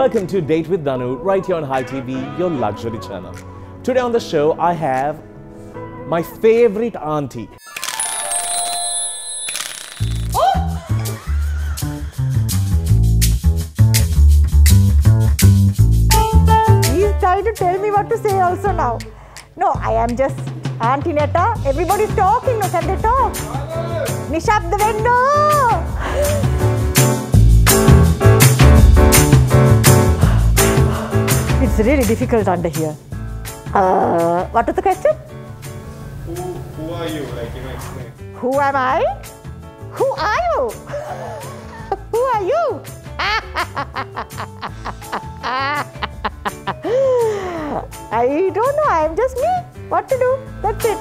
Welcome to Date with Danu, right here on Hi!! TV, your luxury channel. Today on the show, I have my favorite auntie. He's trying to tell me what to say also now. No, I am just Auntie Netta. Everybody's talking. No, can they talk? Nishabda window. It's really difficult under here. Uh, what was the question? Who, who are you? Like, you know, explain. Who am I? Who are you? Who are you? I don't know. I'm just me. What to do? That's it.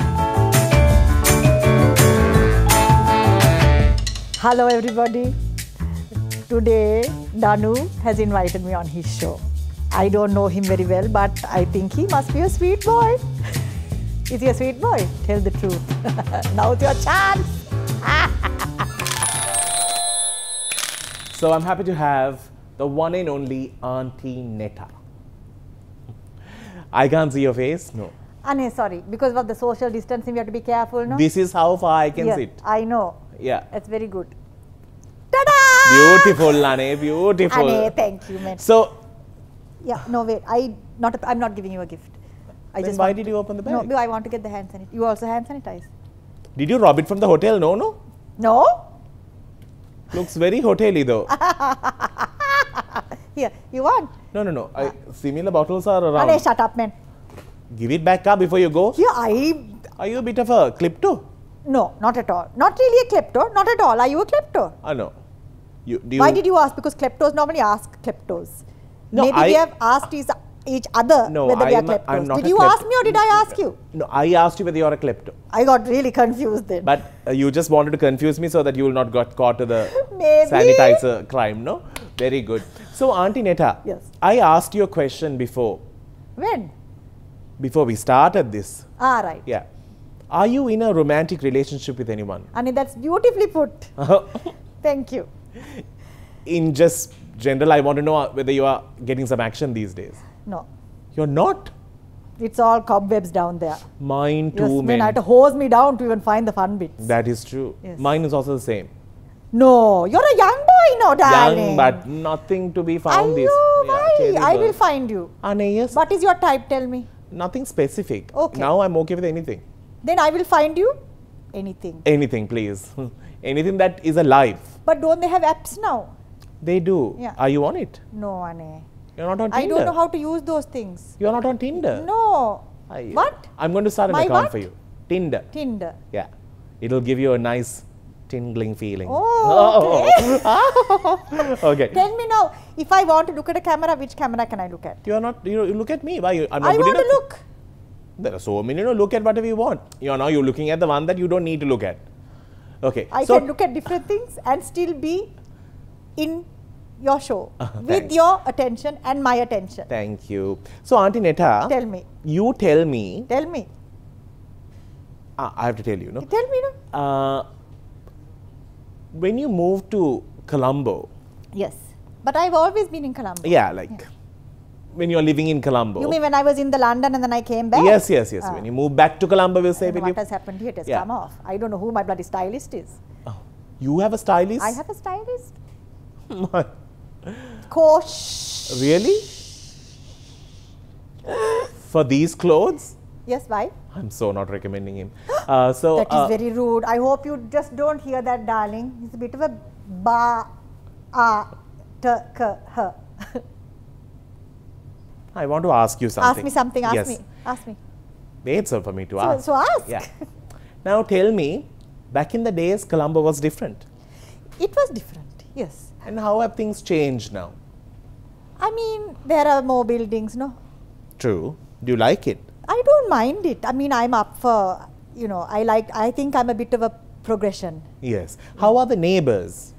Hello, everybody. Today, Danu has invited me on his show. I don't know him very well, but I think he must be a sweet boy. Is he a sweet boy? Tell the truth. Now's your chance. So I'm happy to have the one and only Auntie Netta. I can't see your face. No. Ah, Ane, sorry, because of the social distancing, we have to be careful, no? This is how far I can Yes, sit. I know. Yeah. That's very good. Ta-da! Beautiful, Ane. Beautiful. Ane, thank you, man. So, Yeah, no, wait. I not. A, I'm not giving you a gift. I Then just why did you open the No, bag? because I want to get the hand sanitizer. You also hand sanitize? did you rob it from the hotel? No, no. No. Looks very hotel-y though. Here, you want? No, no, no. I, similar bottles are around. Ane, shut up, man. Give it back up before you go. Here, I. Are you a bit of a klepto? No, not at all. Not really a klepto. Not at all. Are you a klepto? I know. You, you, Why did you ask? Because kleptos normally ask kleptos. No, Maybe I- we have asked each, each other No, whether we are kleptos. I'm not Did you klepto. ask me or did I ask you? No, I asked you whether you're a klepto. I got really confused then. But uh, you just wanted to confuse me so that you will not get caught to the sanitizer crime, no? Very good. So, Auntie Netta, Yes. I asked you a question before, when? before we started this. Ah, right. Yeah. Are you in a romantic relationship with anyone? Ani, that's beautifully put. Thank you. in just general, I want to know whether you are getting some action these days. No, You're not. it's all cobwebs down there. Mine Yes, too, man, I had to hose me down to even find the fun bits. That is true. Yes. Mine is also the same. no, you're a young boy now, darling. Young, but nothing to be found. this. know, Yeah? I will find you. Anne, yes. What is your type? Tell me. Nothing specific. Okay. Now I'm okay with anything. Then I will find you anything. Anything, please. anything that is alive. But don't they have apps now? They do. Yeah. Are you on it? No, Ane. You're not on Tinder. I don't know how to use those things. You're not on Tinder. No. Are you? What? I'm going to start an My account what? for you. Tinder. Tinder. Yeah. It'll give you a nice tingling feeling. Oh, Oh. okay. Tell me now, if I want to look at a camera, which camera can I look at? You're not. You, you look at me. Why? You, I'm not I good want to enough? look. There are so many. You know, look at whatever you want. You know, now you're looking at the one that you don't need to look at. Okay. I so can look at different things and still be in your show with thanks. your attention and my attention. Thank you. So, Auntie Netta, Tell me. you tell me. Tell me. Ah, I have to tell you, no. Tell me, no? Uh, when you moved to Colombo, Yes. But I've always been in Colombo. yeah, like when you're living in Colombo. You mean when I was in the London and then I came back? Yes, yes, yes. Ah. When you move back to Colombo, we'll say I don't with know you. what has happened here? It has Yeah. come off. I don't know who my bloody stylist is. Oh, you have a stylist? I have a stylist. My- Kosh. really? For these clothes? Yes, why? I'm so not recommending him. Uh, so That is uh, very rude. I hope you just don't hear that, darling. He's a bit of a ba, a, t, k, h. I want to ask you something. Ask me something. Ask yes. me. Ask me. Wait, sir, for me to So, ask. so ask. Yeah. Now tell me, back in the days, Colombo was different. It was different. Yes. And how have things changed now? I mean, there are more buildings, no? True. Do you like it? I don't mind it. I mean, I'm up for, you know, I like, I think I'm a bit of a progression. Yes. How are the neighbors?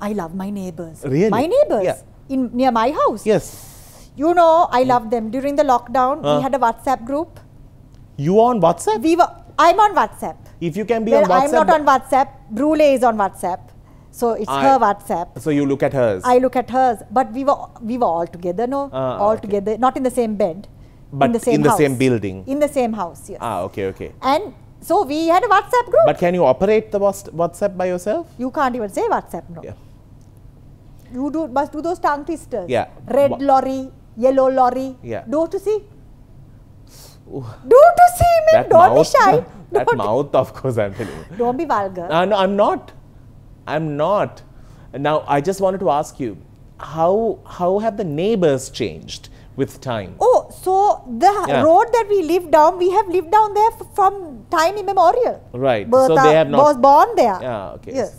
I love my neighbors. Really? My neighbors. Yeah. In near my house. Yes. You know, I love them. During the lockdown, Uh. we had a WhatsApp group. You on WhatsApp? We were. I'm on WhatsApp. If you can be well, on WhatsApp. I'm not on WhatsApp. Brulee is on WhatsApp. So it's I- her WhatsApp. So you look at hers. I look at hers, but we were we were all together, no, Ah, all okay. together, not in the same bed, But in the same in the house. same building. in the same house, yes. ah, okay, okay. And so we had a WhatsApp group. But can you operate the WhatsApp by yourself? you can't even say WhatsApp, no. Yeah. You do must do those tongue twisters. Yeah. Red Wha- lorry, yellow lorry. Yeah. Do to see. Do to see me. That Don't mouth, be shy. that don't, mouth, of course, I'm telling you. don't be vulgar. Uh, no, I'm not. I'm not. Now, I just wanted to ask you, how how have the neighbors changed with time? Oh, so the Yeah. road that we live down, we have lived down there f- from time immemorial. Right. So they have not- was born there. Yeah, okay. Yes.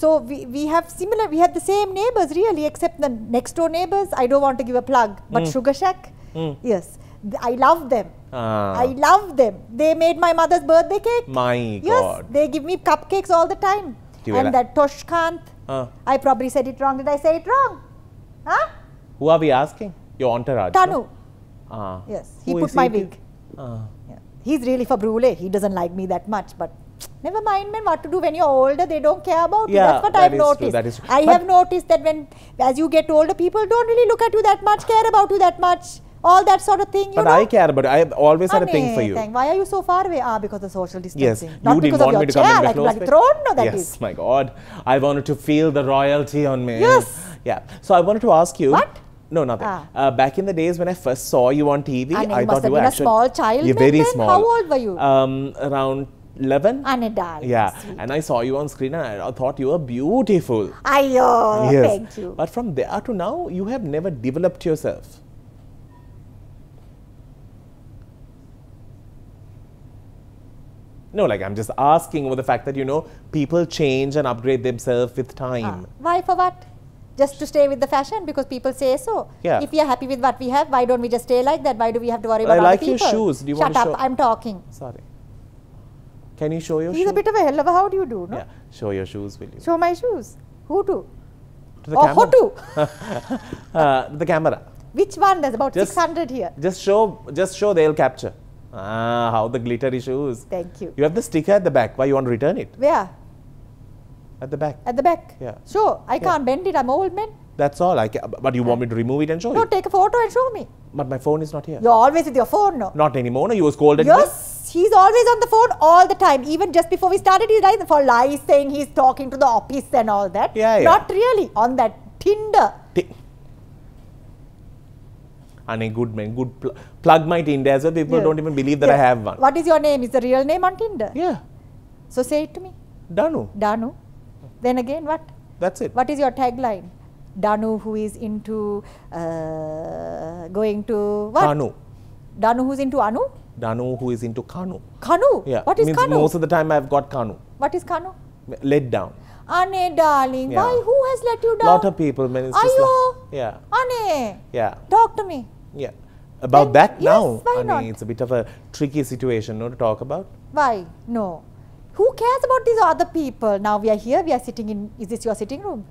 So we, we have similar, we have the same neighbors really, except the next door neighbors. I don't want to give a plug, but Sugar Shack, Mm. yes, I love them. Ah, I love them. They made my mother's birthday cake. my yes, God. they give me cupcakes all the time. And that Toshkant, Ah. I probably said it wrong. Did I say it wrong? Huh? who are we asking? Your entourage? no? Tanu. Ah. Yes, he Who put my you? wig. Ah. Yeah. He's really for Brulee. He doesn't like me that much, but never mind, man. What to do when you're older? They don't care about you. That's what that I've is true, noticed. that is true. I But- have noticed that when, as you get older, people don't really look at you that much, care about you that much, all that sort of thing. You But know? I care about it. I have always had a thing for you. Why are you so far away? Ah, because of social distancing. Yes, distancing. you Not didn't because want of me your to come chair, in like bloody throne. No, that yes, is. my God. I wanted to feel the royalty on me. Yes. Yeah. So I wanted to ask you. What? No, nothing. Ah. Uh, back in the days when I first saw you on TV, And you I must thought have you were a actually small child You're very then? small. How old were you? Um, around 11. Anne, darling. yeah. sweet. And I saw you on screen and I thought you were beautiful. Ayo, yes. thank you. But from there to now, you have never developed yourself. No, like I'm just asking over the fact that you know people change and upgrade themselves with time. Ah, why for what? Just to stay with the fashion because people say so. Yeah. If we are happy with what we have, why don't we just stay like that? Why do we have to worry But I about like other your shoes. Do you Shut want to up! show- I'm talking. Sorry. Can you show your He's shoes? a bit of a hell of a. How do you do? No. Yeah, show your shoes, will you? Show my shoes. Who to? To the Or camera. who to? Uh, the camera. Which one? There's about Just- 600 here. Just show. Just show. They'll capture. Ah, how the glittery shoes. Thank you. You have the sticker at the back. Why you want to return it? Where? At the back. At the back. Yeah. Sure. I can't bend it. I'm old man. That's all. I can, but you want me to remove it and show No, you? take a photo and show me. But my phone is not here. You're always with your phone, no? Not anymore. No, you was scolded. me. Yes, he's always on the phone all the time. Even just before we started, he's lying for lies saying he's talking to the office and all that. Yeah, yeah. Not really on that Tinder. And a good man, good pl- plug my Tinder as well. People Yeah. don't even believe that I have one. What is your name? Is the real name on Tinder? Yeah, So say it to me. Danu. Danu. Then again, what? That's it. What is your tagline? Danu, who is into uh, going to what? Kanu. Danu, who's into Anu? Danu, who is into Kanu. Kanu. Yeah. What is means Kanu? Most of the time I've got Kanu. what is Kanu? Let down. Ane, darling. Yeah. Why? Who has let you down? Lot of people, man. It's Ayo. like, yeah, Ane, yeah, talk to me. Yeah. About Then- that yes, now, why Ani, not? it's a bit of a tricky situation, no, to talk about. Why? No. Who cares about these other people? Now we are here, we are sitting in, is this your sitting room?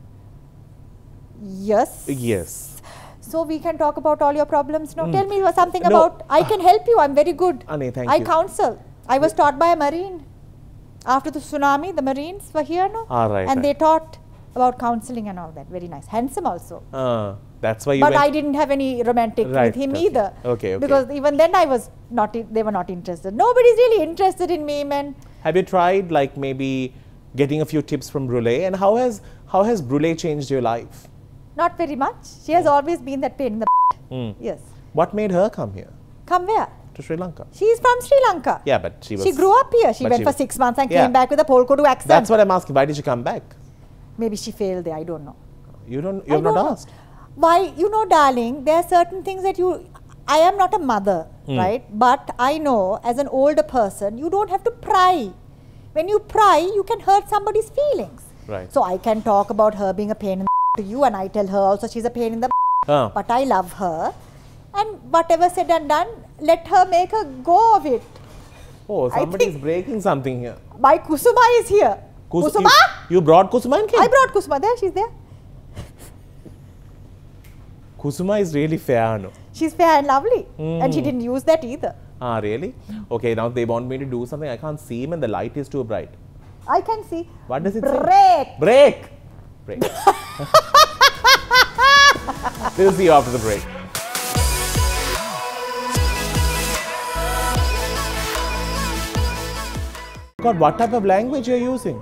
Yes. Yes. So we can talk about all your problems now. Mm. Tell me something No. about, I can help you, I'm very good. Ani, thank I you. counsel. I was taught by a marine. After the tsunami, the marines were here, no? Ah, right, And right. they taught about counseling and all that. Very nice. Handsome also. Uh, that's why you but. I didn't have any romantic Right, with him okay. either. Okay, okay. Because even then I was not, they were not interested. Nobody's really interested in me, man. Have you tried like maybe getting a few tips from Brulee? And how has how has Brulee changed your life? Not very much. She has always been that pain in the Mm. Yes. What made her come here Come where? to Sri Lanka? She's from Sri Lanka. Yeah, but she was. She grew up here. She went she for six months and Yeah. came back with a Polkodu accent. That's what I'm asking. Why did she come back? Maybe she failed there. I don't know. You don't. You have not asked. Why? You know, darling, there are certain things that you. I am not a mother, Hmm. right? But I know as an older person, you don't have to pry. When you pry, you can hurt somebody's feelings. Right. So I can talk about her being a pain in the to you, and I tell her also she's a pain in the Ah. but I love her. And whatever said and done, let her make a go of it. Oh, I somebody is breaking something here. My Kusuma is here. Kus- Kusuma? You, you brought Kusuma and came. I brought Kusuma there, she's there. Kusuma is really fair, no? She's fair and lovely. And she Hmm. didn't use that either. Ah, really? Okay, now they want me to do something. I can't see him and the light is too bright. I can see. What does it say? Break. Break! break. we'll see you after the break. God, what type of language you're using?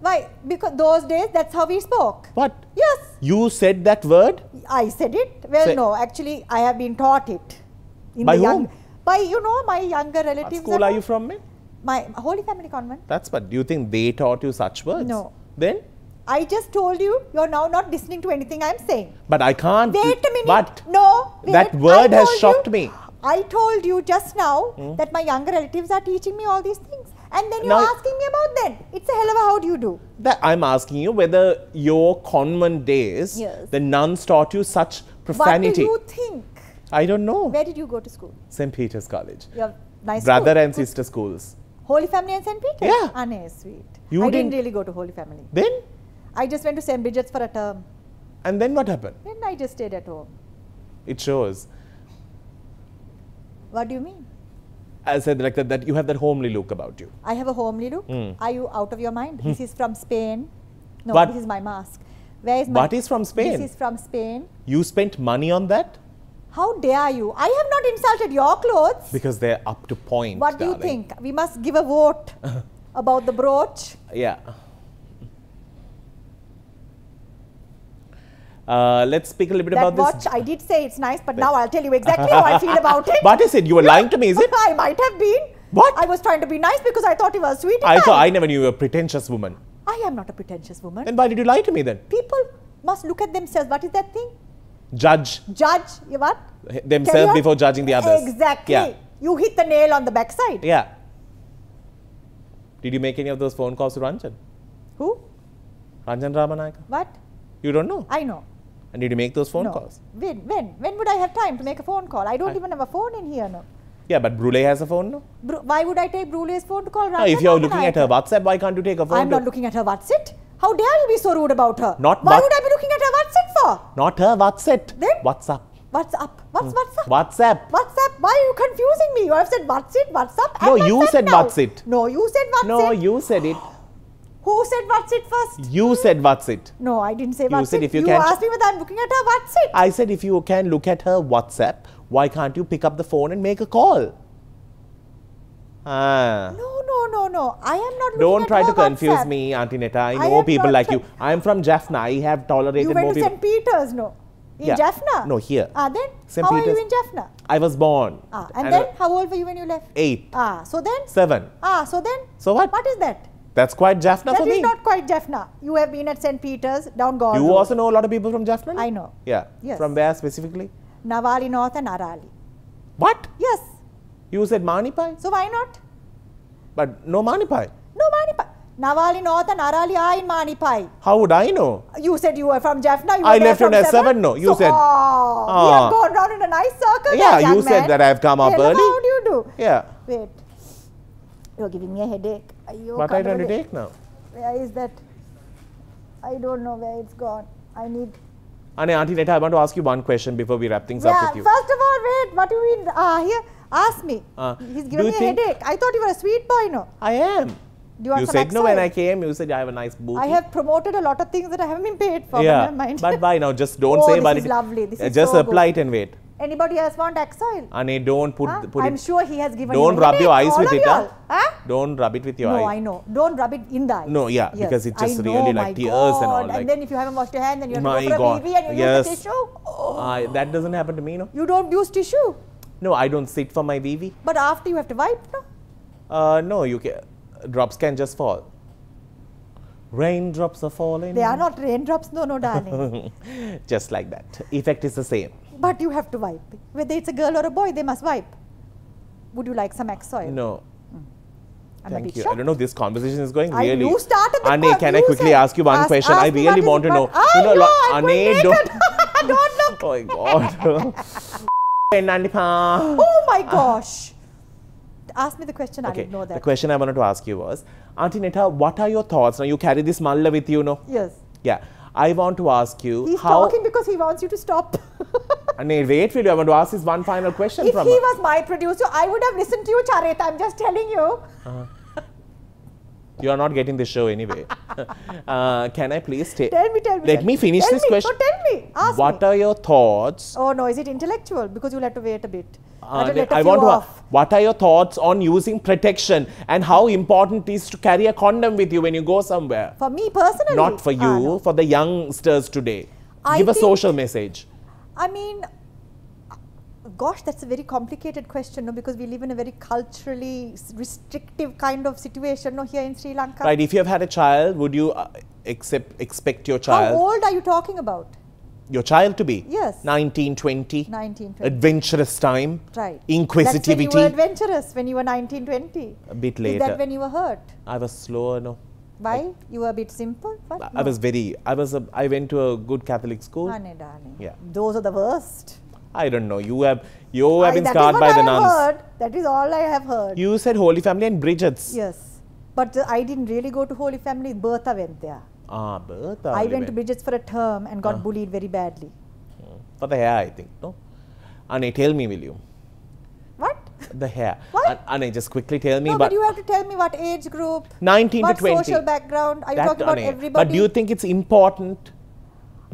Why? Because those days, that's how we spoke. What? Yes. You said that word? I said it. Well, Say- no, actually, I have been taught it. In By the young, whom? By you know my younger What relatives. school are you from, me? My Holy Family Convent. That's what. Do you think they taught you such words? No. Then? I just told you. You're now not listening to anything I'm saying. But I can't. Wait a minute. But No. Wait. That word has shocked you- me. I told you just now hmm? that my younger relatives are teaching me all these things. And then you're Now- asking me about that. It's a hell of a how do you do. that I'm asking you whether your convent days, Yes. the nuns taught you such profanity. What do you think? I don't know. Where did you go to school? St. Peter's College. Your nice Brother school. and sister schools. Holy Family and St. Peter? Yeah. Ah, no, sweet. You I didn't didn't- really go to Holy Family. Then? I just went to St. Bridget's for a term. And then what happened? Then I just stayed at home. It shows. What do you mean? I said like that, that you have that homely look about you. I have a homely look. Hmm. Are you out of your mind? This is from Spain. No, What? this is my mask. Where is my What is from Spain? This is from Spain. You spent money on that? How dare you? I have not insulted your clothes. Because they're up to point. What do you think? We must give a vote about the brooch. Yeah. Uh, let's speak a little bit That about watch, this. I did say it's nice, but now I'll tell you exactly how I feel about it. What is it? You were lying to me, is it? I might have been. What? I was trying to be nice because I thought you were sweet. I thought. I never knew you were a pretentious woman. I am not a pretentious woman. Then why did you lie to me then? People must look at themselves. What is that thing? Judge Judge you what? themselves before judging the others. Exactly. Yeah. You hit the nail on the backside. Yeah. Did you make any of those phone calls to Ranjan? Who? Ranjan Ramanayake? What? You don't know? I know. And did you make those phone no. calls? When? When? When would I have time to make a phone call? I don't I- even have a phone in here now. Yeah, but Brulee has a phone, no? Bru- why would I take Brulee's phone to call No, if you're looking at her WhatsApp, why can't you take a phone? I'm not looking at her WhatsApp. How dare you be so rude about her? Not Why would I be looking at her WhatsApp for? Not her WhatsApp. Then? WhatsApp. What's up? What's WhatsApp? Hmm. WhatsApp. WhatsApp? Why are you confusing me? You have said WhatsApp, WhatsApp. No, you WhatsApp said now. WhatsApp. No, you said WhatsApp. No, you said it. Who said WhatsApp first? You said WhatsApp. No, I didn't say You WhatsApp. said if you you can- asked me whether I'm looking at her WhatsApp. I said if you can look at her WhatsApp, why can't you pick up the phone and make a call? Ah. no, no, no, no. I am not looking Don't try to confuse me, Auntie Netta. I I know am people like you. I am from Jaffna. I have tolerated You went more to. St. Peter's, no? In Yeah. Jaffna? No, here. Ah, then? St. How are Peter's. you in Jaffna? I was born. Ah, and, I- then? How old were you when you left? Eight. Ah, so then? Seven. Ah, so then? So what? What is that? That's quite Jaffna That for is me. not quite Jaffna. You have been at St. Peter's, down Galle you Road. also know a lot of people from Jaffna? I know. Yeah. Yes. From where specifically? Navali North and Arali. What? Yes. You said Manipai? So why not? But no Manipai. No, Manipai. Navali North and Arali are in Manipai. How would I know? You said you were from Jaffna. You I left on from S7, no, you so, said- Oh, we Ah. have gone round in a nice circle. Yeah, there, you said man. that I've come up Hell, early. How do you do? Yeah. Wait. You're giving me a headache. Ayyo, what are you trying to take now? Where is that? I don't know where it's gone. I need. Ane, Auntie Netta, I want to ask you one question before we wrap things up with you. first of all, wait. What do you mean? Ah, here. Ask me. Uh, He's giving me a headache. I thought you were a sweet boy, no? I am. Do you want You some said no when I came. You said I have a nice booty. I have promoted a lot of things that I haven't been paid for. but yeah. But why now? Just don't Oh, say this about is it. lovely. This Uh, is Just so apply good. it and wait. Anybody else want exile? Ane, don't put, Huh? put I'm it. sure he has given Don't rub your eyes with it. Huh? Don't rub it with your eyes. No. I know. Don't rub it in the eye. No, yeah, Yes, because it just know, really like tears and all. God. Like, And then if you haven't washed your hands, then you have My to go for God. a BB and you Yes. use the tissue. Oh. I, that doesn't happen to me, no. You don't use tissue, No, I don't sit for my VV. but after you have to wipe, no? Uh, no, you can. Drops can just fall. Raindrops are falling. They are not raindrops, no, no, darling. just like that. Effect is the same. But you have to wipe. Whether it's a girl or a boy, they must wipe. Would you like some X oil? No. Hmm. I'm a Thank you. I don't know. This conversation is going I- really. you started the Ane, can I quickly ask you one ask- question? ask I really want to know. I you know, know, I Ane, don't. Don't look. Oh my God. Oh my gosh. Ask me the question, I Okay. didn't know that. The question I wanted to ask you was, Auntie Netta, what are your thoughts? Now you carry this malla with you, no? Yes. Yeah. I want to ask you He's how. talking because he wants you to stop. Ane, wait for you. I want to ask this one final question if from If he her. was my producer, I would have listened to you, Charita. I'm just telling you. Uh-huh. You are not getting the show anyway. uh, can I please take? Tell me, tell me. Let tell me finish tell this me. question. No, tell me. Ask what me. are your thoughts? Oh no, is it intellectual? Because you'll have to wait a bit. Uh, to let I want to. off. What are your thoughts on using protection and how important it is to carry a condom with you when you go somewhere? For me personally. Not for you, Ah, no. for the youngsters today. I Give a social message. I mean, gosh, that's a very complicated question, no? Because we live in a very culturally restrictive kind of situation, no, here in Sri Lanka. Right? If you have had a child, would you uh, accept, expect your child? How old are you talking about? your child to be? Yes. 19, 20. 19, 20. Adventurous time. Right. Inquisitivity. That's when you were adventurous when you were 19, 20. A bit later. Is that when you were hurt? I was slower, no. Why? You were a bit simple? What? I- I was very, I was, a, I went to a good Catholic school. Darling. Yeah. Those are the worst. I don't know. You have, you have I- been that is scarred by I the nuns. Heard. That is all I have heard. You said Holy Family and Bridget's. yes. But uh, I didn't really go to Holy Family. Bertha went there. Ah, Bertha. I went to Bridget's for a term and got Ah. bullied very badly. For the hair, I think. No? Ane, tell me, will you? What? The hair. What? An- just quickly tell me. no, but but you have to tell me what age group, 19 what to 20. What social background. Are you That, talking about everybody? But do you think it's important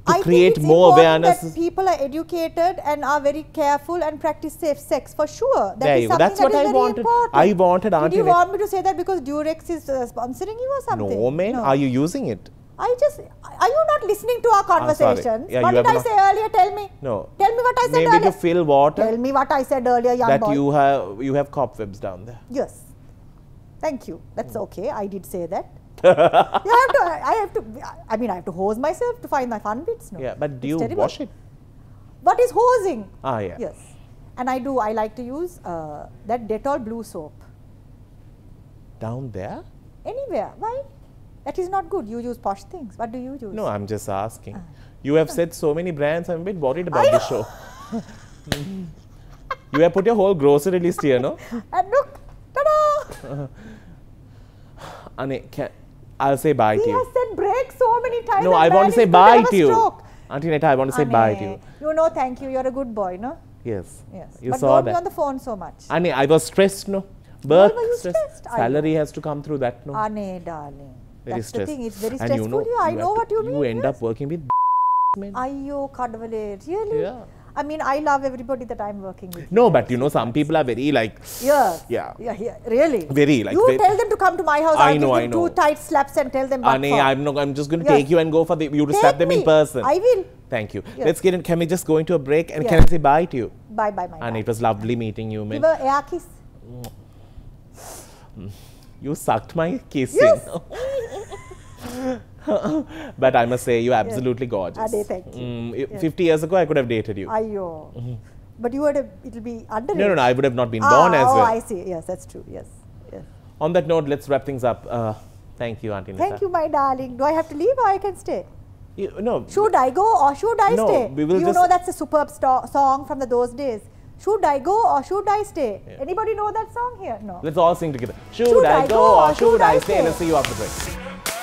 to I create more awareness? that people are educated and are very careful and practice safe sex for sure. That There is you go. something That's that what is I very wanted. important. I wanted Did you want me to say that because Durex is uh, sponsoring you or something? No, man. Are you using it? I just are you not listening to our sorry. conversations? Yeah, what did I say earlier? Tell me. No. Tell me what I said Maybe earlier. to fill water Tell me what I said earlier, young that boy. you have you have cobwebs down there. Yes. Thank you. That's Hmm. okay. I did say that. you have to. I have to. I mean, I have to hose myself to find my fun bits. No. Yeah, but do It's you terrible. wash it? What is hosing? Ah, yeah. Yes. And I do. I like to use uh, that Dettol blue soap. Down there? Anywhere. Why? That is not good. You use posh things. What do you use? No, I'm just asking. You have said so many brands. I'm a bit worried about I the show. you have put your whole grocery list here, no? And look. Ta-da! Ane, can, I'll say bye he to you. He has said break so many times. No, I want to say bye to you. stroke. Auntie Netta, I want to say bye to you. You know, thank you. You're a good boy, no? Yes. Yes. You but saw don't be on the phone so much. Ane, I was stressed, no? Work, were you stress. stressed? Salary has to come through that, no? Ane, darling. Very That's stressed. the thing. It's very And stressful you know, here. I know what you mean. You end yes. up working with men. Ayyo, kadvale. Really? Yeah. I mean, I love everybody that I'm working with. No, but you know, some people are very like, Yes. Yeah. Yeah, yeah. Really? Very, like, You very- tell them to come to my house. I know, give I them know. two tight slaps and tell them for. I'm not. I'm just going to take you and go for the. You to slap them in person. I will. Thank you. Yes. Let's get in. Can we just go into a break and Yes. can I say bye to you? Bye bye, my And it was lovely meeting you, man. Give a kiss. Mm. You sucked my kissing. Yes. but I must say, you're absolutely gorgeous. Ade, thank you. Mm, Yes. 50 years ago, I could have dated you. Ayyo. But you would have, it'll be under no, no, no. I would have not been ah, born as oh, well. I see. Yes, that's true. Yes. yes. On that note, let's wrap things up. Uh, thank you, Auntie Nita. Thank you, my darling. Do I have to leave or I can stay? You, no, Should I go or should I No, stay? we will you know that's a superb song from the those days. Should I go or should I stay? Yeah. Anybody know that song here? No. let's all sing together. Should, I, go or should I stay? Let's see you after the break.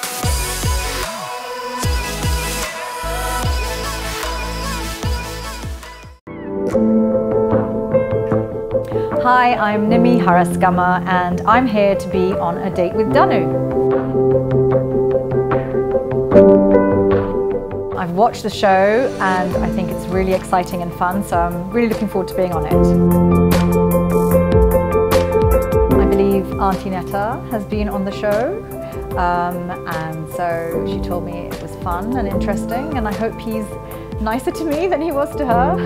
Hi, I'm Nimmi Harasgama and I'm here to be on a date with Danu. I've watched the show and I think it's really exciting and fun, so I'm really looking forward to being on it. I believe Auntie Netta has been on the show, um, and so she told me it was fun and interesting, and I hope he's nicer to me than he was to her.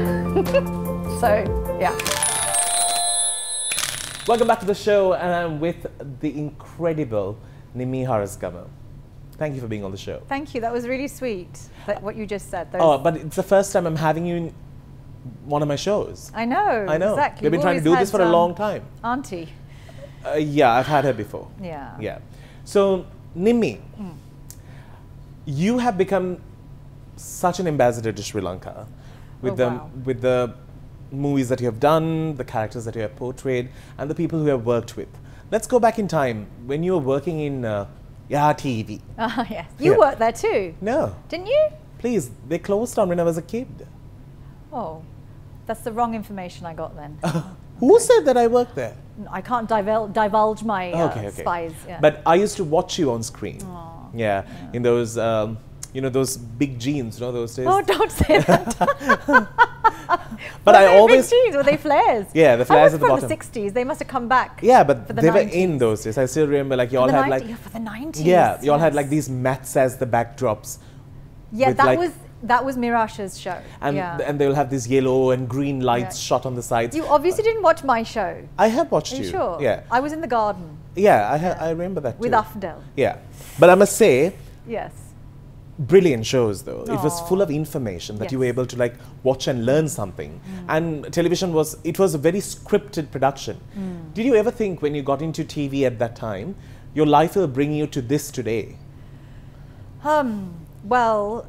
so, yeah. Welcome back to the show, and I'm with the incredible Nimmi Harasgama. Thank you for being on the show. Thank you. That was really sweet. That, what you just said. Those, Oh, but it's the first time I'm having you in one of my shows. I know. I know. Exactly. We've been We've trying to do this for a long um, time. Auntie. Uh, yeah, I've had her before. Yeah. Yeah. So, Nimmi, you have become such an ambassador to Sri Lanka with Oh, the wow. with the movies that you have done, the characters that you have portrayed, and the people who you have worked with. Let's go back in time when you were working in uh, Yaha TV. Ah, yes. You Yeah. worked there too, No, didn't you? please, they closed down when I was a kid. Oh, that's the wrong information I got then. Who said that I worked there? I can't divul- divulge my uh, okay, okay. spies. Yeah. But I used to watch you on screen. Yeah, in those, um, you know, those big jeans, you know, those days. oh, don't say that. but I big always, jeans? Were they flares? Yeah, the flares at the from bottom. the 60s. They must have come back. yeah, but for the they were in those days. I still remember, like you all had 90s, like, yeah, for the 90s. yeah, you all had like these mats as the backdrops, Yeah, that like- was that was Mirash's show. and yeah. and they'll have these yellow and green lights Yeah. shot on the sides. you obviously didn't watch my show. I have watched Are you you. sure? Yeah, I was in the garden yeah, I ha- I remember that too. with. Afdel. Yeah, but I must say, Yes. Brilliant shows though. It was full of information that you were able to like watch and learn something. And television was it was a very scripted production. Did you ever think when you got into TV at that time, your life will bring you to this today? Um, well,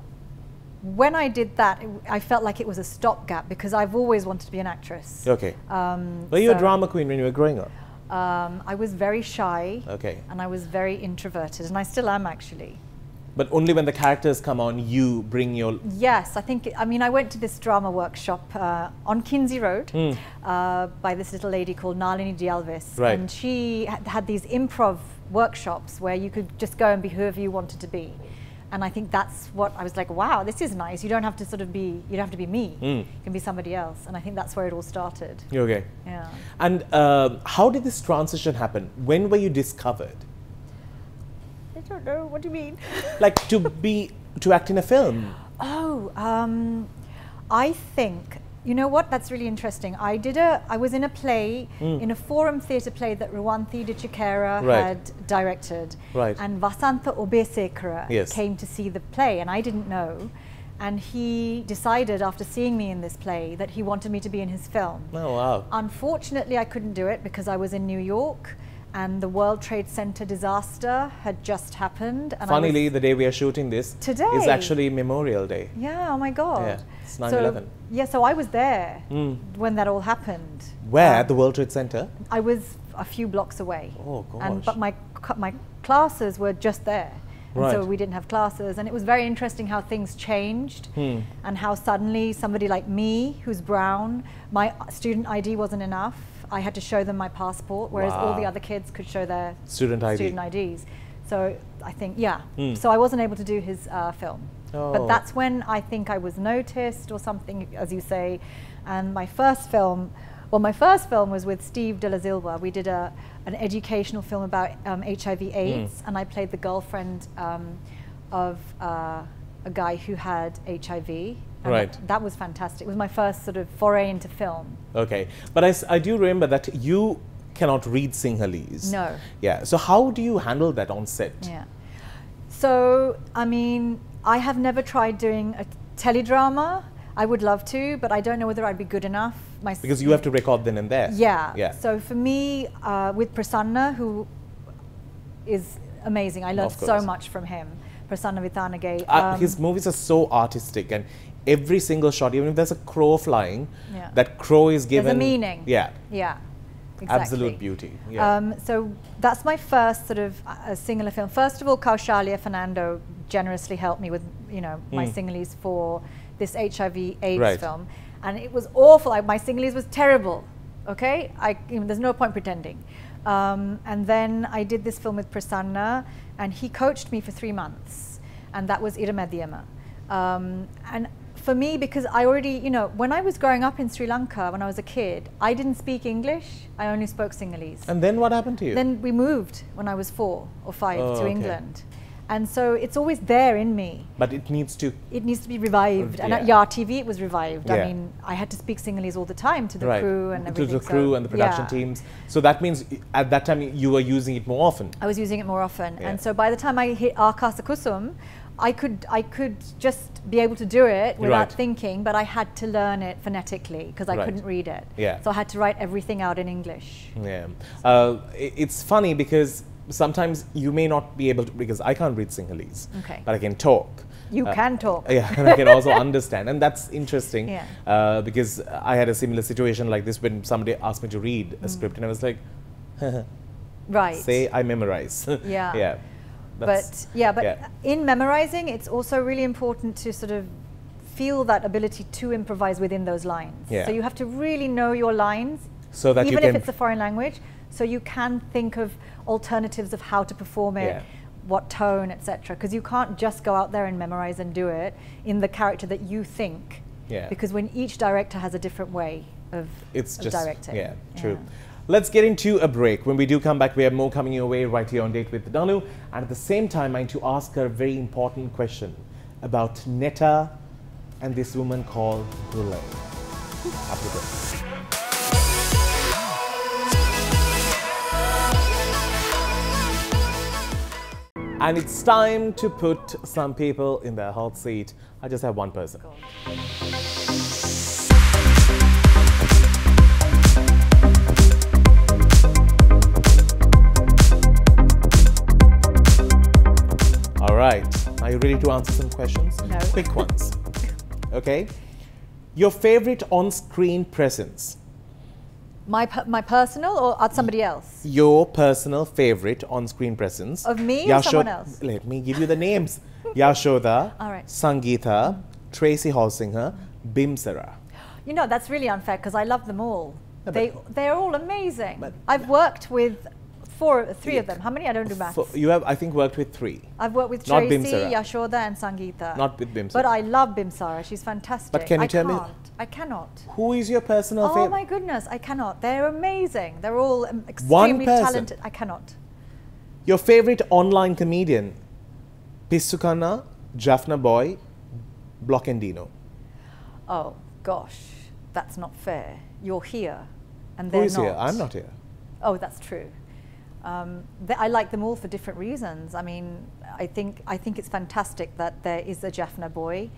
when I did that, it- I felt like it was a stopgap because I've always wanted to be an actress. Okay. Um, Were you a drama queen when you were growing up? Um, I was very shy Okay. and I was very introverted, and I still am actually. But only when the characters come on, you bring your Yes, I think, I mean, I went to this drama workshop uh, on Kinsey Road Hmm. uh, by this little lady called Nalini Dialvis. Right. And she had, these improv workshops where you could just go and be whoever you wanted to be. And I think that's what I was like, wow, this is nice. You don't have to sort of be, you don't have to be me. Hmm. You can be somebody else. And I think that's where it all started. okay. Yeah. And uh, how did this transition happen? When were you discovered? I don't know. What do you mean? Like to be to act in a film? Oh, um, I think you know what? That's really interesting. I did a. I was in a play in a forum theatre play that Ruwanthie de Chickera. Right. had directed, Right. and Vasantha Obeyesekere Yes. came to see the play, and I didn't know. And he decided after seeing me in this play that he wanted me to be in his film. Oh wow. Unfortunately, I couldn't do it because I was in New York, and the World Trade Center disaster had just happened. And Funnily, the day we are shooting this today is actually Memorial Day. Yeah, oh my God. Yeah, it's So, 9/11. yeah, so I was there Mm. when that all happened. Where? Um, At the World Trade Center? I was a few blocks away. Oh, And, gosh. but my, my classes were just there. And so we didn't have classes. And it was very interesting how things changed Hmm. and how suddenly somebody like me, who's brown, my student ID wasn't enough. I had to show them my passport, whereas all the other kids could show their Student ID. student IDs. So I think, yeah. Hmm. So I wasn't able to do his uh, film. Oh. But that's when I think I was noticed or something, as you say. And my first film, well, my first film was with Steve De La Zilwa. We did a, an educational film about um, HIV/AIDS, and I played the girlfriend um, of uh, a guy who had HIV. And Right. That, that was fantastic. It was my first sort of foray into film. Okay, but I, I do remember that you cannot read Sinhalese. No. Yeah. So how do you handle that on set? Yeah. So, I mean, I have never tried doing a teledrama. I would love to, but I don't know whether I'd be good enough. My Because you have to record then and there. Yeah. Yeah. So for me, uh, with Prasanna, who is amazing, I learned so much from him. Prasanna Vithanage. Uh, um, his movies are so artistic, and every single shot, even if there's a crow flying, Yeah. that crow is given there's a meaning. Yeah. Yeah. Exactly. Absolute beauty. Yeah. Um, so that's my first sort of uh, singular film. First of all, Kaushalya Fernando generously helped me with, you know, my Mm. singlies for this HIV AIDS Right. film, and it was awful. I, my singlies was terrible. Okay, I, you know, there's no point pretending. Um, and then I did this film with Prasanna, and he coached me for three months, and that was Ira Mediyama. Um, and for me, because I already, you know, when I was growing up in Sri Lanka when I was a kid, I didn't speak English. I only spoke Sinhalese. and then what happened to you? Then we moved when I was four or five Oh, to okay. England. And so it's always there in me. but it needs to. It needs to be revived. And at Yeah. Yar TV, it was revived. Yeah. I mean, I had to speak Sinhalese all the time to the right. crew and everything. to the crew so, and the production yeah. teams. So that means at that time you were using it more often. I was using it more often. Yeah. And so by the time I hit Akasa Kusum, I could, I could just be able to do it without Right. thinking, but I had to learn it phonetically because I Right. couldn't read it. Yeah. So I had to write everything out in English. Yeah. Uh, it's funny because sometimes you may not be able to, because I can't read Sinhalese, Okay. but I can talk. You Uh, can talk. Yeah, and I can also understand. And that's interesting Yeah. uh, because I had a similar situation like this when somebody asked me to read a script and I was like, Right. say I memorize. Yeah. yeah. But yeah, but yeah. in memorizing, it's also really important to sort of feel that ability to improvise within those lines. Yeah. So you have to really know your lines, So that even if it's a foreign language, So you can think of alternatives of how to perform it, Yeah. what tone, etc. Because you can't just go out there and memorize and do it in the character that you think. Yeah. Because when each director has a different way of, It's of just directing. Yeah, true. Let's get into a break. When we do come back, we have more coming your way right here on Date with Danu. And at the same time, I need to ask her a very important question about Netta and this woman called Brulee. After this. And it's time to put some people in their hot seat. I just have one person. All right. Are you ready to answer some questions? No. Quick ones. okay. Your favorite on screen presence? My, per- my personal or uh, somebody else? Your personal favorite on screen presence? Of me or someone else? Let me give you the names Yashoda, All right. Sangeeta, Tracy Holsinger, Bimsara. You know, that's really unfair because I love them all. No, they, they're all amazing. but- I've worked with four, three of them. How many? I don't do maths. You have, I think, worked with three. I've worked with Not Tracy, Bimsara. Yashoda, and Sangeeta. Not with Bimsara. But I love Bimsara. She's fantastic. But can you I tell me- can't. I cannot. Who is your personal favorite? Oh favorite? my goodness, I cannot. They're amazing. They're all um, extremely talented. I cannot. Your favorite online comedian? Pisukana, Jaffna Boy, Block Blockendino. Oh gosh, that's not fair. You're here, and they're is not. here? I'm not here. Oh, that's true. Um, th- I like them all for different reasons. I mean, I think I think it's fantastic that there is a Jaffna boy,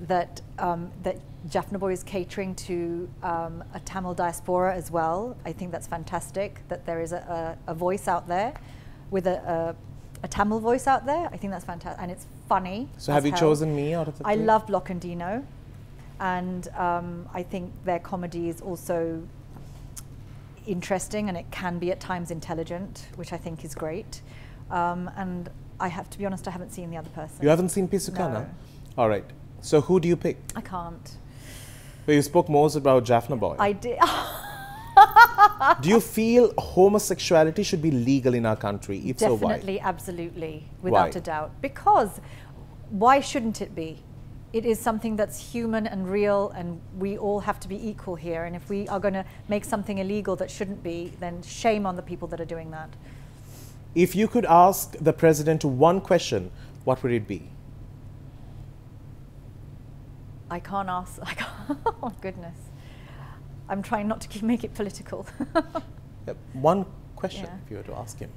that um, that Jaffna boy is catering to um, a Tamil diaspora as well. I think that's fantastic that there is a, a, a voice out there, with a, a, Tamil voice out there. I think that's fantastic, and it's funny. So have you hell. chosen me out of the I three? love Block and Dino, and um, I think their comedy is also interesting and it can be at times intelligent, which I think is great. Um, and I have to be honest, I haven't seen the other person. You haven't seen Pisukana? No. All right. So who do you pick? I can't. Well, you spoke most about Jaffna Boy. I did. do you feel homosexuality should be legal in our country? If so, why? Definitely, absolutely, without Why? a doubt. Because why shouldn't it be? It is something that's human and real, and we all have to be equal here. And if we are going to make something illegal that shouldn't be, then shame on the people that are doing that. If you could ask the president one question, what would it be? I can't ask. I can't, oh goodness, I'm trying not to keep, make it political. Yep, One question, Yeah. Mm. if you were to ask him.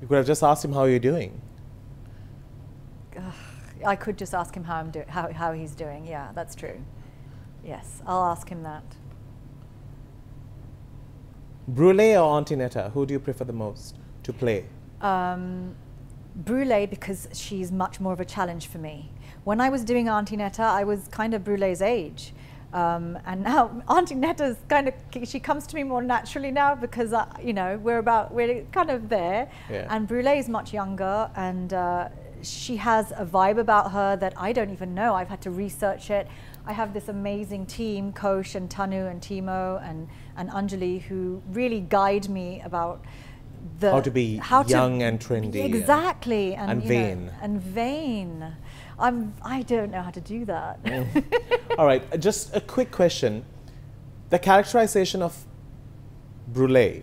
You could have just asked him how you're doing. I could just ask him how I'm doing, how, how he's doing. Yeah, that's true. Yes, I'll ask him that. Brulee or Auntie Netta, who do you prefer the most to play? Um, Brulee because she's much more of a challenge for me. When I was doing Auntie Netta, I was kind of Brulee's age. Um, and now Auntie Netta's kind of, she comes to me more naturally now because, uh, you know, we're about, we're kind of there. Yeah. And Brulee is much younger and uh, she has a vibe about her that I don't even know. I've had to research it. I have this amazing team, Kosh and Tanu and Timo and, and Anjali, who really guide me about the How to be young and trendy Exactly, and, and you know, vain. and vain. I'm. I don't know how to do that. All right, uh, just a quick question. The characterization of Brulee.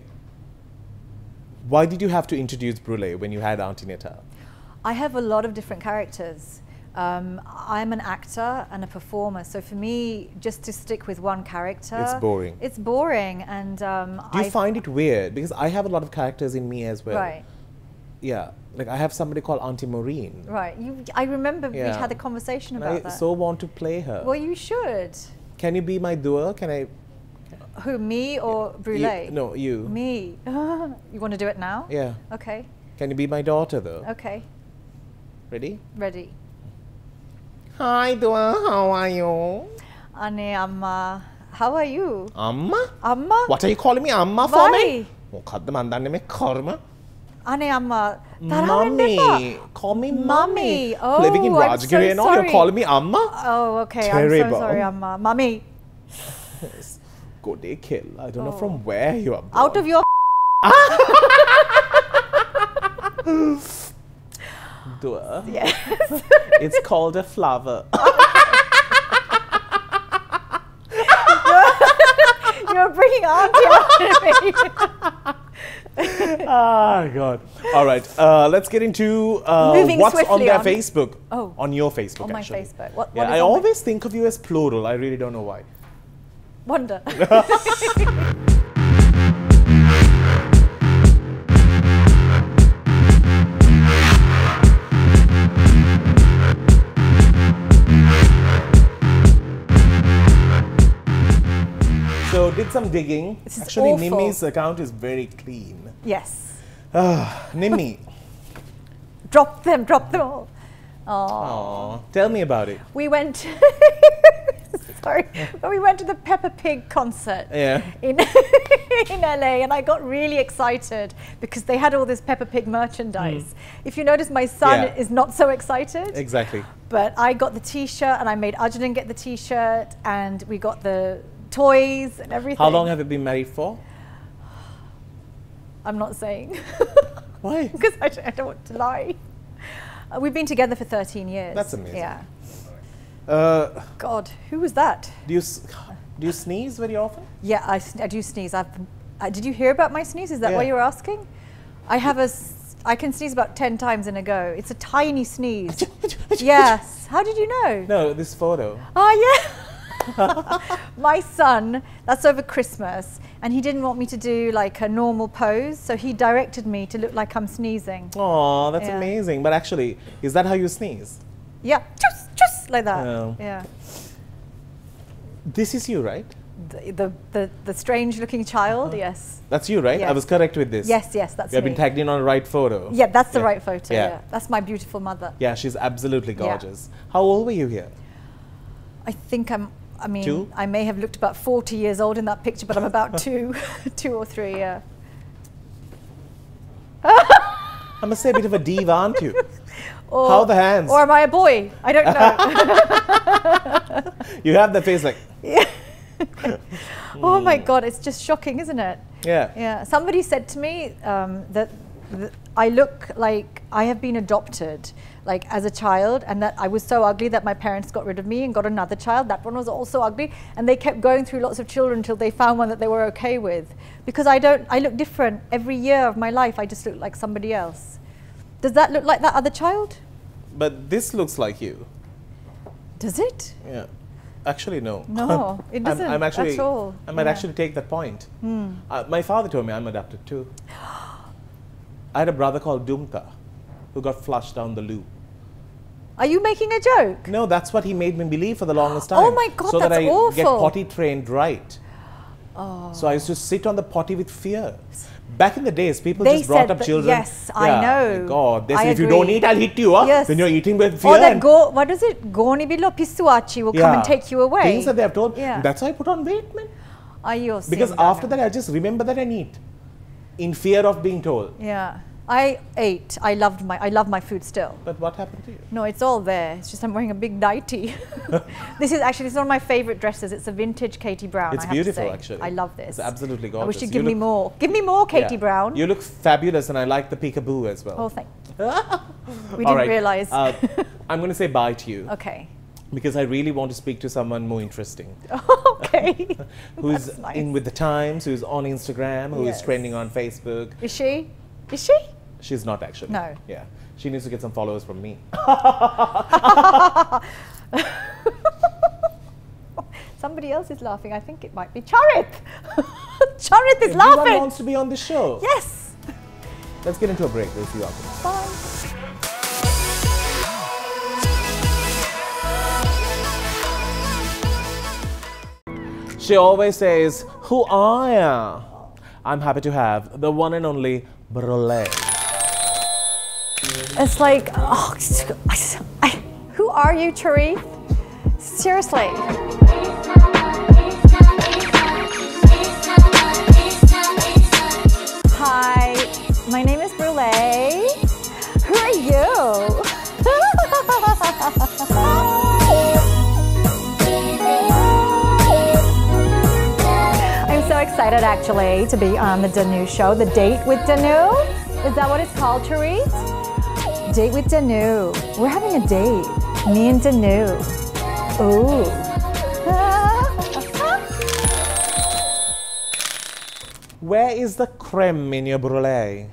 Why did you have to introduce Brulee when you had Auntie Netta? I have a lot of different characters. Um, I'm an actor and a performer, so for me, just to stick with one character, It's boring. It's boring, and um, Do you I find it weird? Because I have a lot of characters in me as well. right, Yeah. Like I have somebody called Auntie Maureen. right. You, I remember we Yeah. had a conversation And about I that. so want to play her. well, you should. Can you be my duo? Can I? Who, me or Brulee? You, no, you. Me. you want to do it now? Yeah. Okay. Can you be my daughter though? Okay. Ready? Ready. Hi, Dua. How are you? Ane Amma. How are you? Amma? Amma? What are you calling me Amma for me? Why? මොකද්ද මන් දන්නේ මේ කර්ම? Ane Amma. තරහ වෙන්න එපා. Mummy. Call me Mummy. mummy. Oh, Living in I'm Rajgiri so and all, you're sorry. calling me Amma? Oh, okay. Terrible. I'm so sorry, Amma. Mummy. Good day, kill. I don't know Oh. from where you are. Out of your Yes. It's called a flower. You're bringing of me. ah, God. All right. Uh, let's get into uh, what's on their on. Facebook. Oh. On your Facebook, On my actually. Facebook. What- yeah, I on my- always think of you as plural. I really don't know why. Wonder. did some digging. This is Actually, awful. Nimmi's account is very clean. yes. Ah, Nimi. Drop them, drop them all. Oh. Tell me about it. We went. sorry, but we went to the Peppa Pig concert. Yeah. In, in LA, and I got really excited because they had all this Peppa Pig merchandise. If you notice, my son. Yeah. is not so excited. Exactly. But I got the T-shirt, and I made Arjun get the T-shirt, and we got the toys and everything. How long have you been married for? I'm not saying Why? because I, don't- I don't want to lie. Uh, we've been together for 13 years. That's amazing. Yeah. Uh, God, who was that? do you do you sneeze very often? Yeah, I do sneeze. I've, uh, did you hear about my sneeze? Is that Yeah. what you were asking? I have a. I can sneeze about 10 times in a go. It's a tiny sneeze. yes. How did you know? No, this photo. Oh, yeah. My son, that's over Christmas, and he didn't want me to do like a normal pose, so he directed me to look like I'm sneezing. Oh, that's Yeah. amazing. But actually, is that how you sneeze? Yeah, just, just like that. Oh. Yeah. This is you, right? The, the, the, the strange looking child, uh-huh. yes. That's you, right? I was correct with this. Yes, yes, that's You have been tagged in on the right photo. Yeah, that's the Yeah. right photo. Yeah. Yeah. That's my beautiful mother. Yeah, she's absolutely Yeah. gorgeous. How old were you here? I think I'm. I mean, Two? I may have looked about 40 years old in that picture, but I'm about two, two or three. Yeah. I must say a bit of a diva, aren't you? Or, How the hands? Or am I a boy? I don't know. You have the face like, oh my God, it's just shocking, isn't it? yeah. Yeah. Somebody said to me um, that, that I look like I have been adopted, like as a child, and that I was so ugly that my parents got rid of me and got another child. That one was also ugly, and they kept going through lots of children until they found one that they were okay with. Because I don't, I look different every year of my life. I just look like somebody else. Does that look like that other child? But this looks like you. Does it? Yeah. Actually, no. No, it I'm- doesn't I'm, actually, at all. I might Yeah. actually take that point. Hmm. Uh, my father told me I'm adopted too. I had a brother called Dumka who got flushed down the loo. Are you making a joke? No, that's what he made me believe for the longest oh time. Oh my God, so that that's I get potty trained right. Oh. So I used to sit on the potty with fear. Back in the days, people They just brought up children. yes, I Yeah, know. my God, they I said if you don't eat, I'll hit you. Huh? Yes. Then you're eating with fear. Or that go, what is it? Goni bilo pisuachi will come and take you away. Things that they have told. Yeah. That's why I put on weight, man. Are you Because after that, I just remember that I eat, in fear of being told. Yeah. I ate. I loved my. I love my food still. But what happened to you? No, it's all there. It's just I'm wearing a big nightie. this is actually this is one of my favorite dresses. It's a vintage Katie Brown. It's I have beautiful, to say. actually. I love this. It's absolutely gorgeous. I wish you'd You give me look- more. Give me more, Katie Yeah. Brown. You look fabulous, and I like the peekaboo as well. oh, thank. We didn't right, realize. uh, I'm going to say bye to you okay. because I really want to speak to someone more interesting. okay. Who's nice. in with the times, who's on Instagram, who's Yes. trending on Facebook. Is she? Is she? She's not actually. No. Yeah. She needs to get some followers from me. Somebody else is laughing. I think it might be Charith. Charith is Everyone laughing. wants to be on the show. Yes. Let's get into a break. We'll see you after. Bye. She always says, Who are ya? I'm happy to have the one and only Brulee. It's like, oh, I, who are you, Charith? Seriously. Hi, my name is Brulee. Who are you? I'm so excited actually to be on the Danu show, The Date with Danu. Is that what it's called, Therese? Date with Danu. We're having a date. Me and Danu. Ooh. Where is the creme in your brulee?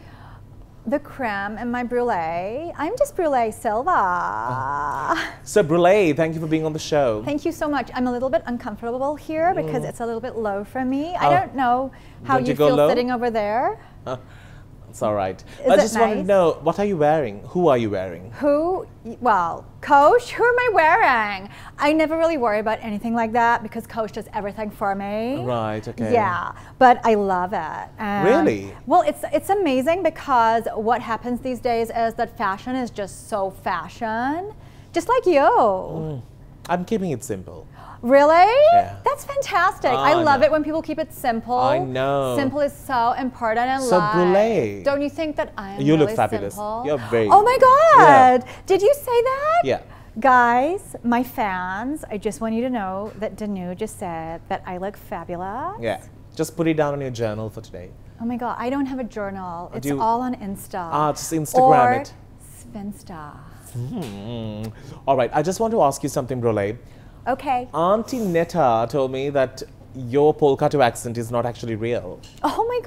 the creme and my brulee. I'm just brulee Silva. Oh. So brulee, thank you for being on the show. Thank you so much. I'm a little bit uncomfortable here because mm. it's a little bit low for me. I Oh. don't know how Don't you, you feel low? sitting over there. It's all right. Is I just want to know what are you wearing? Who are you wearing? Who? Well, Coach, who am I wearing? I never really worry about anything like that because Coach does everything for me. Right, okay. Yeah, but I love it. And- Really? Well, it's it's amazing because what happens these days is that fashion is just so fashion, just like you. Mm. I'm keeping it simple. Really? Yeah. That's fantastic. I I love know. it when people keep it simple. I know. Simple is so important in So life. brulee. Don't you think that I am You look fabulous. simple? You're very- Oh my God! Did you say that? Yeah. Guys, my fans, I just want you to know that Danu just said that I look fabulous. Yeah. Just put it down on your journal for today. Oh my God, I don't have a journal. It's you- all on Insta. Ah, just Instagram or it. Spinsta. Mm. All right. I just want to ask you something, brulee. Okay. Auntie Netta told me that your Polkato accent is not actually real. Oh my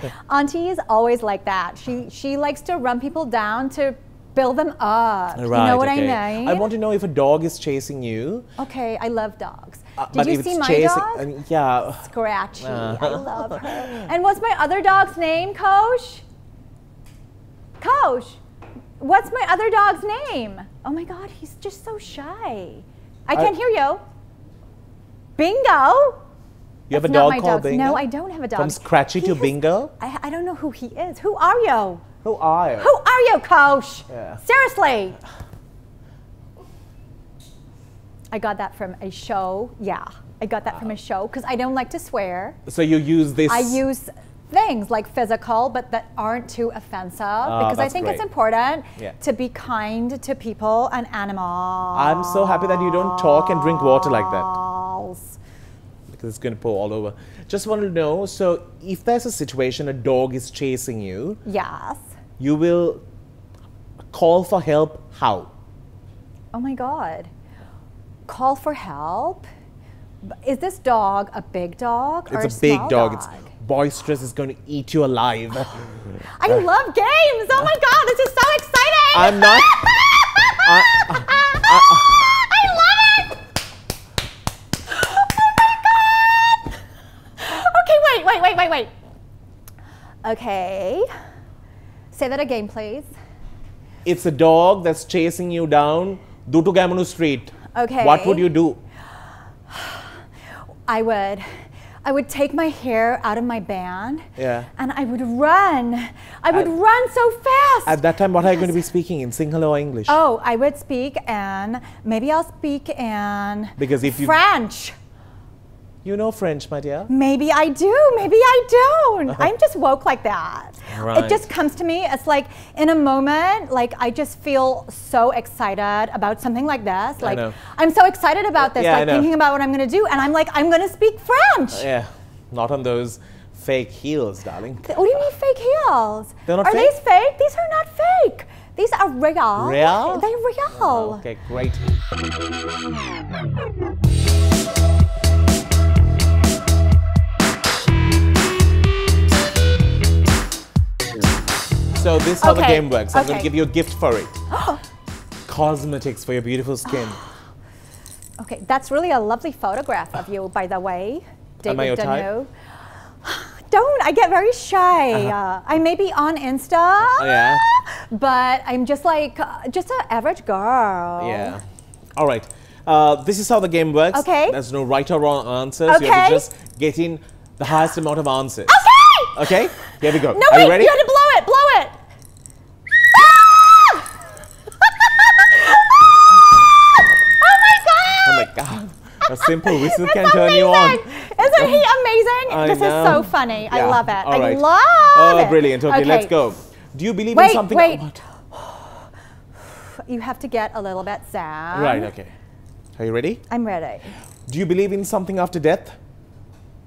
God. Auntie is always like that. She she likes to run people down to build them up. you know what okay. I mean? I want to know if a dog is chasing you. okay, I love dogs. uh, Did you see my chasing, dog? yeah. Scratchy. I Uh. love her. And what's my other dog's name, Coach? Coach, what's my other dog's name? Oh my God, he's just so shy. I can't hear you. Bingo. You have a That's not dog called dog's- Bingo? No, I don't have a dog. From Scratchy He to has- Bingo? I, I don't know who he is. Who are you? Who are you? Who are you, Coach? Yeah. Seriously. I got that from a show. Yeah, I got that from a show because I don't like to swear. So you use this. I use things like physical, but that aren't too offensive ah, because I think it's important Yeah. to be kind to people and animals. I'm so happy that you don't talk and drink water like that because it's going to pour all over. Just want to know so, if there's a situation a dog is chasing you, Yes. you will call for help how? Oh my God. Call for help. Is this dog a big dog or It's a a big small dog. It's boisterous. is going to eat you alive. I love games. Oh my God, this is so exciting. I'm not. I, I love it. Oh my God. Okay, wait, wait, wait, wait, wait. Okay. Say that again, please. it's a dog that's chasing you down Dutugamunu Street. Okay. What would you do? I would. I would take my hair out of my band. Yeah. And I would run. I would At- run so fast. At that time, what are you going to be speaking in Sinhala or English? Oh, I would speak and maybe I'll speak in Because if you- French. You know French, my dear. Maybe I do, maybe I don't. Uh-huh. I'm just woke like that. It just comes to me. It's like in a moment, like I just feel so excited about something like this. Like know. I'm so excited about this, Yeah, I like thinking about what I'm gonna do, and I'm like, I'm gonna speak French. Uh, yeah, not on those fake heels, darling. What do you mean fake heels? They're not are fake? these fake? These are not fake. These are real. Real? They're real. Oh, okay, great. So this is how the game works. I'm going to give you a gift for it. Cosmetics for your beautiful skin. Okay, that's really a lovely photograph of you, by the way. Am I your David type? Don't. I get very shy. Uh, I may be on Insta, yeah? but I'm just like uh, just an average girl. Yeah. All right. Uh, this is how the game works. Okay. There's no right or wrong answers. You have Okay. to just get in the highest amount of answers. Okay. Okay? Here we go. No, Are wait. you ready? have to. Blow simple whistle It's can turn you on. Isn't he amazing? I this know. is so funny. I love it. all I love Oh, it. Oh, brilliant. Okay, let's go. Do you believe in something? wait. Oh what? You have to get a little bit sad. Right, okay. Are you ready? I'm ready. Do you believe in something after death?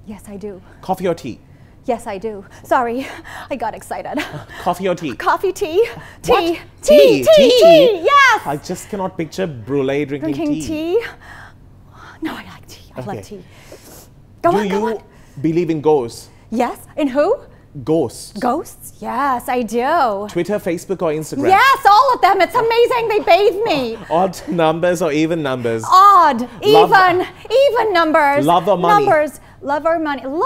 Yes, I do. Coffee or tea? Yes, I do. Sorry, I got excited. Coffee or tea? Coffee, tea, tea, What? tea, tea, tea. Yes. I just cannot picture brulee drinking, Drinking tea. tea. No, I like tea. I Okay. love tea. Go Do on, go you on. believe in ghosts? Yes. In who? Ghosts. Ghosts? Yes, I do. Twitter, Facebook, or Instagram? Yes, all of them. It's amazing. They bathe me. Odd numbers or even numbers? Odd, Love- even, even numbers. Love or money? Numbers. Love or money. Love.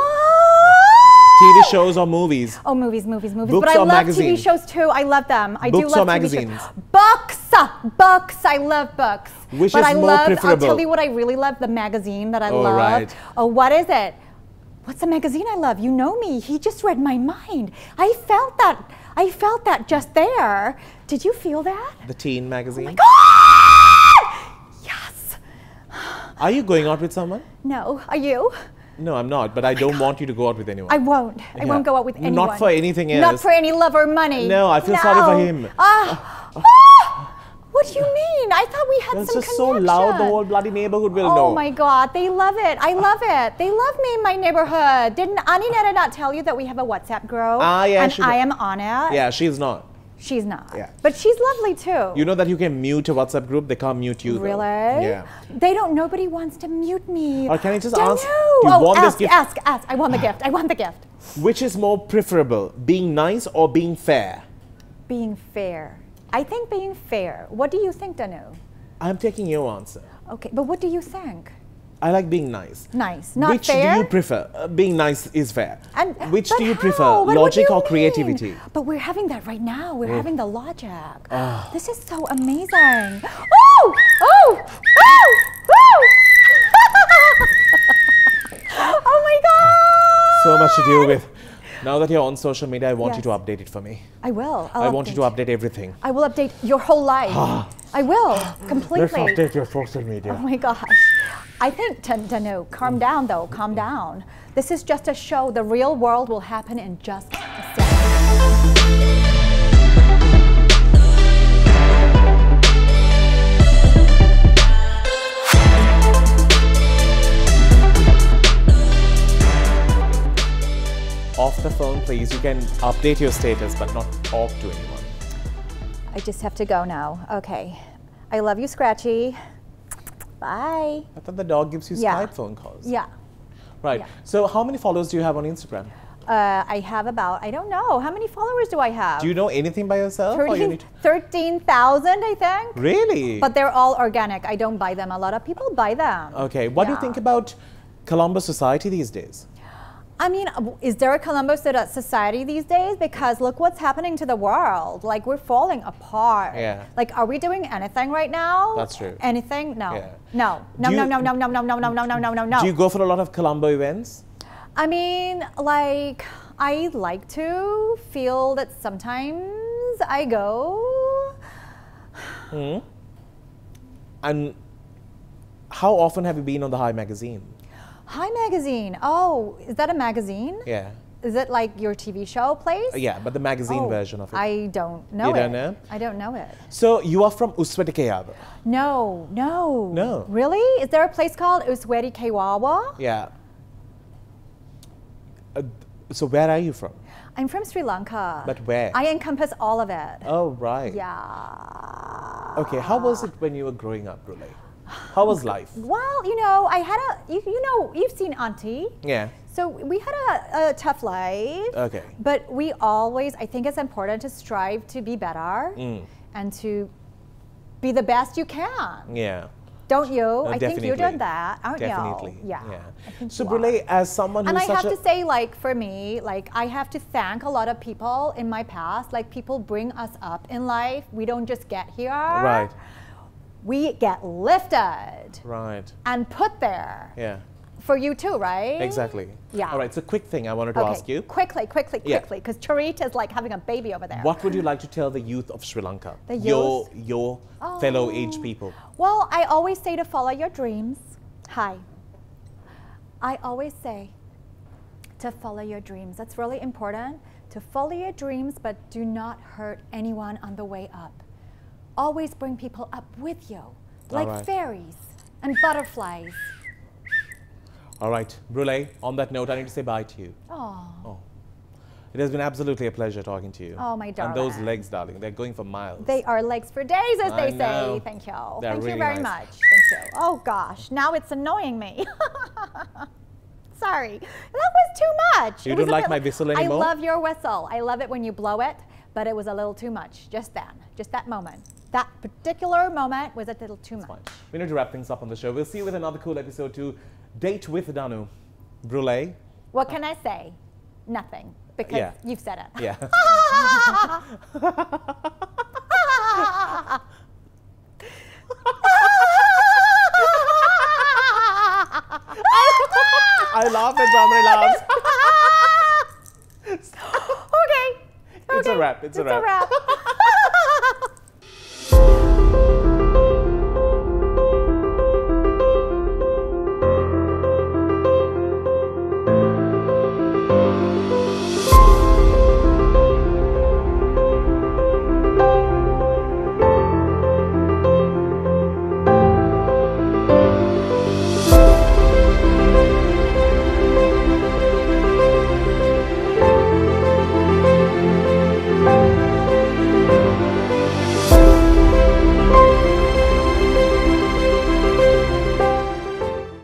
TV shows or movies? Oh, movies, movies, movies. Books but I or love magazines? TV shows too. I love them. I do Books or love TV magazines? shows. Books, books. I love books. Which but is I more love, I'll tell you what I really love. The magazine that I Oh, love. right. Oh, what is it? What's the magazine I love? You know me. He just read my mind. I felt that. I felt that just there. Did you feel that? The Teen magazine? Oh my God! Yes. Are you going out with someone? No. Are you? No, I'm not, but I don't want you to go out with anyone. I won't. I Yeah. won't go out with anyone. Not for anything else. Not for any love or money. No, I feel sorry for No. him. Ah, ah, what do you mean? I thought we had It's some just so loud, the whole bloody neighborhood will Oh know. Oh my God, they love it. I love it. They love me in my neighborhood. Didn't Aunty Netta not tell you that we have a WhatsApp group? Ah, yeah, And I am on it. Yeah, she's not. She's not. Yeah. But she's lovely too. You know that you can mute a WhatsApp group, they can't mute you. though. Really? Yeah. They don't. Nobody wants to mute me. Or can I just Don't ask, know. do you oh, want this gift- ask, ask. I want the gift. I want the gift. Which is more preferable, being nice or being fair? Being fair. I think being fair. What do you think, Danu? I'm taking your answer. Okay, but what do you think? I like being nice. Nice, not Which fair. do you prefer? Uh, being nice is fair. And Which do you how? prefer, what logic you or mean? creativity? But we're having that right now. We're having the logic. Ah. This is so amazing. Oh! Oh! Oh! Oh! oh my god! So much to deal with. Now that you're on social media, I want you to update it for me. I will. I'll I want you to update. update everything. I will update your whole life. I will completely. Let's Update your social media. Oh my gosh. I think, Tan- Danu, calm mm. down though, calm down. This is just a show. The real world will happen in just a second. Off the phone, please. You can update your status, but not talk to anyone. I just have to go now. Okay. I love you, Scratchy. Bye. I thought the dog gives you Yeah. Skype phone calls. Yeah. Right. yeah. So, how many followers do you have on Instagram? Uh, I have about, I don't know, how many followers do I have? Do you know anything by yourself? or you 13 need- 13,000, I think. Really? But they're all organic. I don't buy them. A lot of people buy them. okay. What do you think about Colombo society these days? I mean, uh, is there a Colombo Soda- society these days? Because look what's happening to the world. Like we're falling apart. Yeah. Like, are we doing anything right now? That's true. Anything? No. Yeah. No. No. No. No. No. No. No. No. No. No. No. No. No. No. Do you go for a lot of Colombo events? I mean, like, I like to feel that sometimes I go. Hmm. And how often have you been on the Hi!! magazine? Hi, magazine. Oh, is that a magazine? Yeah. Is it like your TV show place? Yeah, but the magazine Oh, version of it. I don't know You it. don't know? I don't know it. so you are from Uswetakeiyawa. No, no. No. Really? Is there a place called Uswetakeiyawa? Yeah. Uh, so where are you from? I'm from Sri Lanka. But where? I encompass all of it. Oh right. Yeah. Okay. How was it when you were growing up, Brulee? How was life? Well, you know, I had a, you, you know, you've seen Auntie. Yeah. So we had a, a tough life. Okay. But we always, I think it's important to strive to be better Mm. and to be the best you can. Yeah. Don't you? No, I think you've definitely. done that, aren't Definitely. you? Yeah. I think So you are. Brulee, as someone And I have to say, like, for me, like, I have to thank a lot of people in my past. Like, people bring us up in life. We don't just get here. right, We get lifted right, and put there. yeah, For you too, right? exactly. Yeah. All right. So a quick thing I wanted to Okay, ask you. Quickly, quickly, quickly. Because Charith is like having a baby over there. What would you like to tell the youth of Sri Lanka? The Your youth? your oh. fellow age people. Well, I always say to follow your dreams. Hi. I always say to follow your dreams. That's really important. To follow your dreams, but do not hurt anyone on the way up. Always bring people up with you, like right. fairies and butterflies. All right, Brulee, on that note, I need to say bye to you. Oh, Oh. It has been absolutely a pleasure talking to you. Oh, my darling. And those legs, darling, they're going for miles. they are legs for days, as I they know. say. Thank you. They're Thank really you very nice. much. Thank you. Oh gosh, now it's annoying me. Sorry, that was too much. You It don't like bit- my whistle anymore? I love your whistle. I love it when you blow it, but it was a little too much. Just then, just that moment. That particular moment was a little too much. Fine. We need to wrap things up on the show. We'll see you with another cool episode to Date with Danu. Brulee. What can I say? Nothing, because Yeah. you've said it. Yeah. I laugh when somebody laughs. okay. It's a wrap, it's a it's a wrap. wrap.